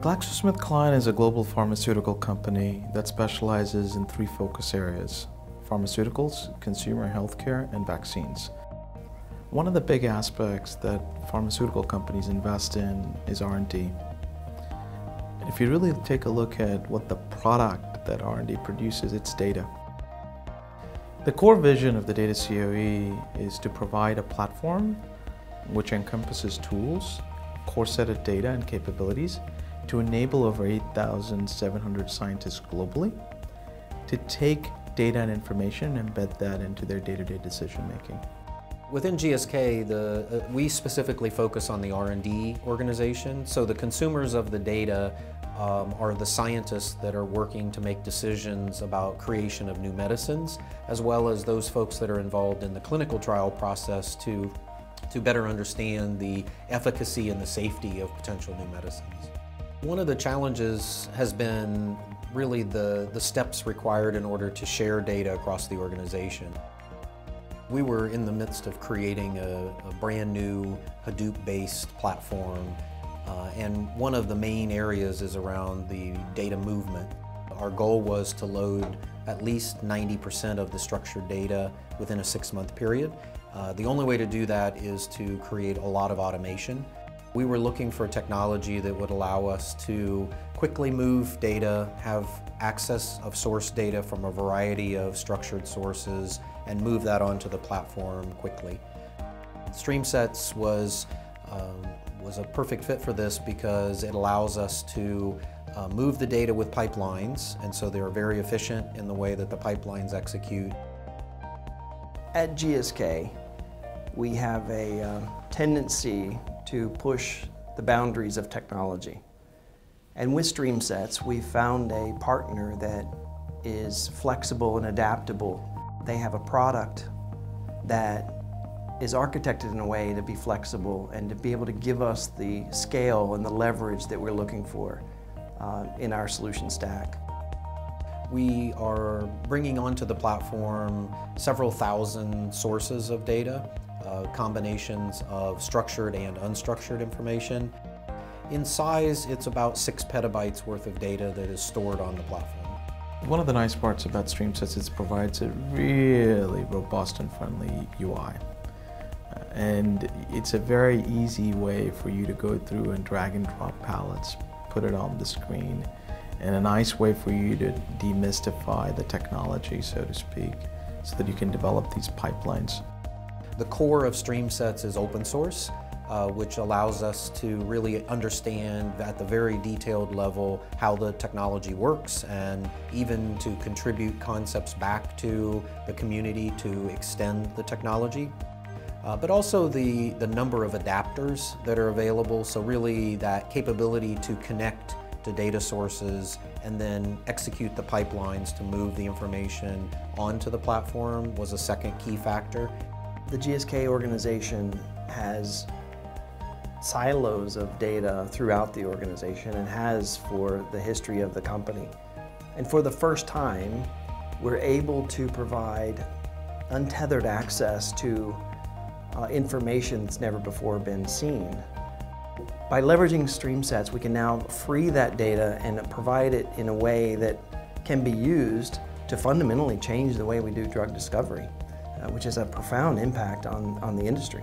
GlaxoSmithKline is a global pharmaceutical company that specializes in three focus areas pharmaceuticals, consumer healthcare, and vaccines. One of the big aspects that pharmaceutical companies invest in is R&D. If you really take a look at what the product that R&D produces, it's data. The core vision of the Data COE is to provide a platform which encompasses tools, core set of data and capabilities to enable over 8,700 scientists globally to take data and information and embed that into their day-to-day -day decision making. Within GSK, the, uh, we specifically focus on the R&D organization. So the consumers of the data um, are the scientists that are working to make decisions about creation of new medicines, as well as those folks that are involved in the clinical trial process to, to better understand the efficacy and the safety of potential new medicines. One of the challenges has been really the, the steps required in order to share data across the organization. We were in the midst of creating a, a brand new Hadoop-based platform uh, and one of the main areas is around the data movement. Our goal was to load at least 90% of the structured data within a six-month period. Uh, the only way to do that is to create a lot of automation. We were looking for technology that would allow us to quickly move data, have access of source data from a variety of structured sources, and move that onto the platform quickly. StreamSets was um, was a perfect fit for this because it allows us to uh, move the data with pipelines, and so they're very efficient in the way that the pipelines execute. At GSK, we have a uh, tendency to push the boundaries of technology. And with StreamSets, we found a partner that is flexible and adaptable. They have a product that is architected in a way to be flexible and to be able to give us the scale and the leverage that we're looking for uh, in our solution stack. We are bringing onto the platform several thousand sources of data, uh, combinations of structured and unstructured information. In size, it's about six petabytes worth of data that is stored on the platform. One of the nice parts about StreamSets is it provides a really robust and friendly UI and it's a very easy way for you to go through and drag and drop palettes, put it on the screen, and a nice way for you to demystify the technology, so to speak, so that you can develop these pipelines. The core of StreamSets is open source, uh, which allows us to really understand at the very detailed level how the technology works and even to contribute concepts back to the community to extend the technology uh, but also the, the number of adapters that are available. So really that capability to connect to data sources and then execute the pipelines to move the information onto the platform was a second key factor. The GSK organization has silos of data throughout the organization and has for the history of the company. And for the first time, we're able to provide untethered access to uh, information that's never before been seen. By leveraging StreamSets, we can now free that data and provide it in a way that can be used to fundamentally change the way we do drug discovery, Uh, which has a profound impact on, on the industry.